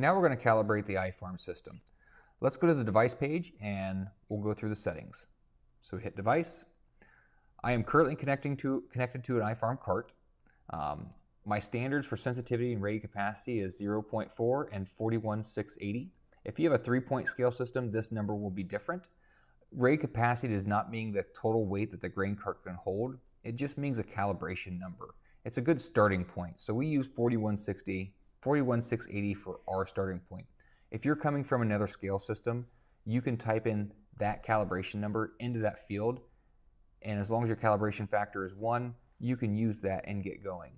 Now we're going to calibrate the iFarm system. Let's go to the device page and we'll go through the settings. So hit device. I am currently connecting to, connected to an iFarm cart. Um, my standards for sensitivity and rated capacity is 0.4 and 41680. If you have a three-point scale system, this number will be different. Rated capacity does not mean the total weight that the grain cart can hold. It just means a calibration number. It's a good starting point. So we use 4160 41680 for our starting point. If you're coming from another scale system, you can type in that calibration number into that field. And as long as your calibration factor is one, you can use that and get going.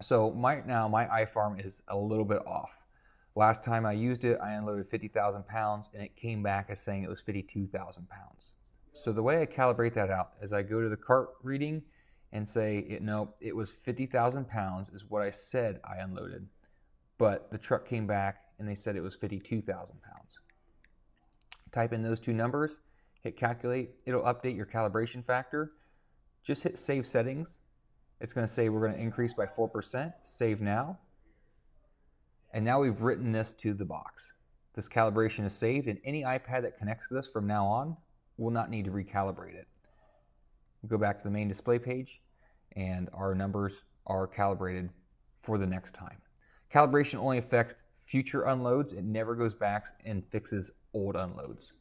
So right now, my iFarm is a little bit off. Last time I used it, I unloaded 50,000 pounds and it came back as saying it was 52,000 pounds. So the way I calibrate that out is I go to the cart reading and say, it, no, it was 50,000 pounds is what I said I unloaded but the truck came back and they said it was 52,000 pounds. Type in those two numbers, hit calculate, it'll update your calibration factor. Just hit save settings. It's going to say we're going to increase by 4%, save now. And now we've written this to the box. This calibration is saved and any iPad that connects to this from now on will not need to recalibrate it. Go back to the main display page and our numbers are calibrated for the next time. Calibration only affects future unloads. It never goes back and fixes old unloads.